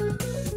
Bye.